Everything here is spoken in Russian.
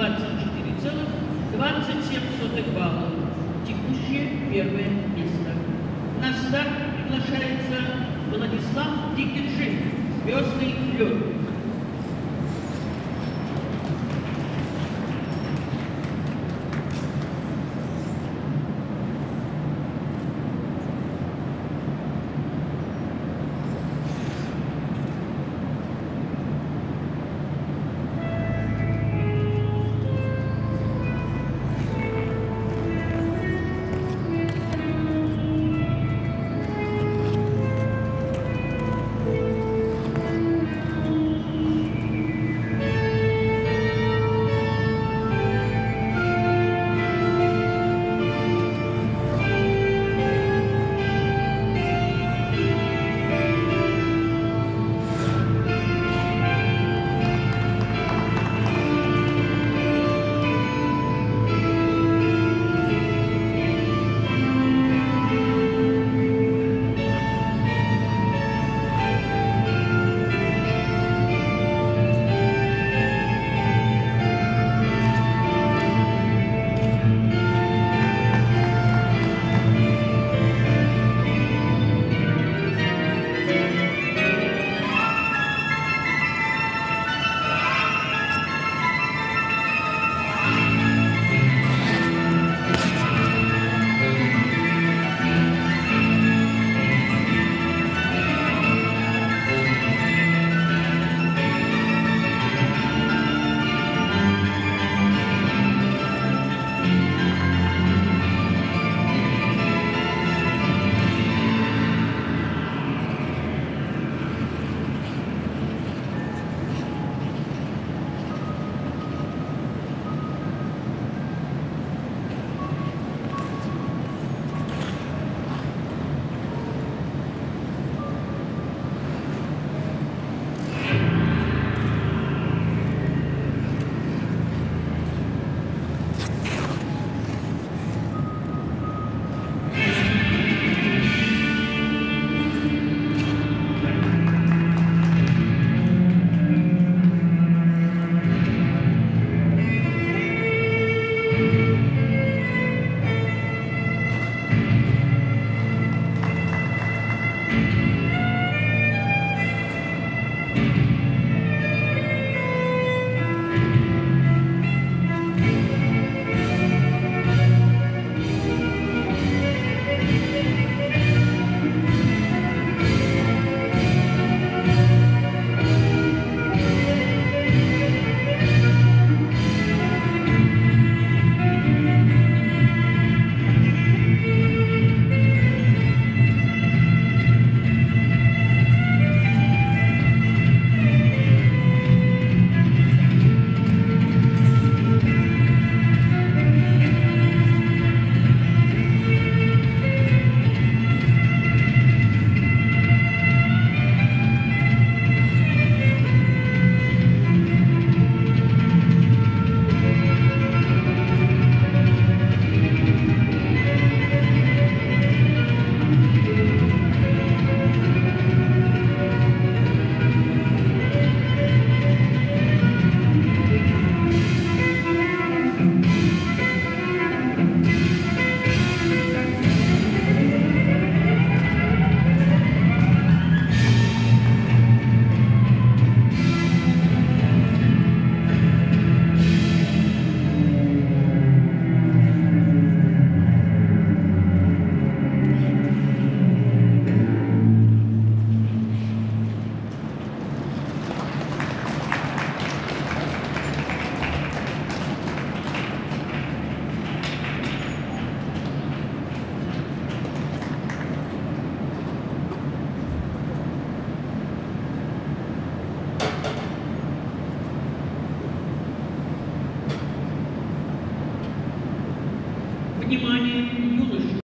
24,27 балла. Текущее первое место. На старт приглашается Владислав Дикиджин. Звездный лед.